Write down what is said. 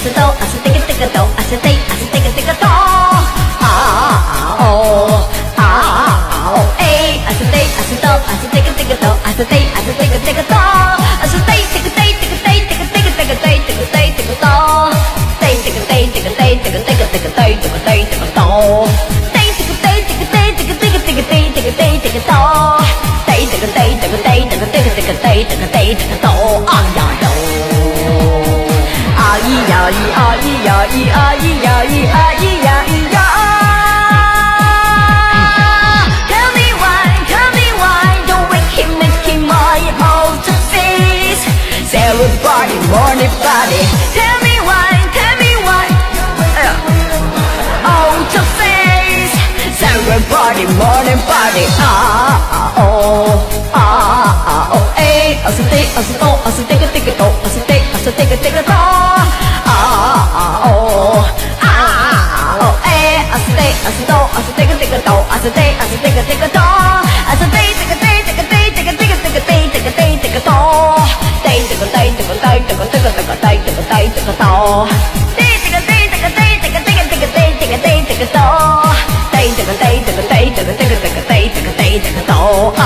是抖，啊是这个这个抖，啊是这，啊是这个这个抖，啊啊哦，啊啊哦，哎，啊是这，啊是抖，啊是这个这个抖，啊是这，啊是这个这个抖，啊是这，这个这这个这这个这个这个这这个这这个抖，这这个这这个这这个这个这个这这个这这个抖，这这个这这个这这个这个这个这这个这这个抖，这这个这这个这这个这个这个这这个抖。Ya yi, ah yi ya yi, ah yi ya yi, ah yi ya yi ya. Tell me why, tell me why, don't wake him, make him my old face. Everybody, morning body. Tell me why, tell me why. Old face. Everybody, morning body. Ah, ah, oh, ah, ah, oh, eh. I said, take, I said, oh, I said, take a, a, oh, oh eh Asa day, asa do, asa digga digga do Asa day, asa digga digga do Asa day, digga day, digga day, digga digga digga day Digga day, digga do Day, digga day, digga day, digga digga digga day Digga day, digga do Day, digga day, digga day, digga digga digga day Digga day, digga do Day, digga day, digga day, digga digga digga day Digga day, digga do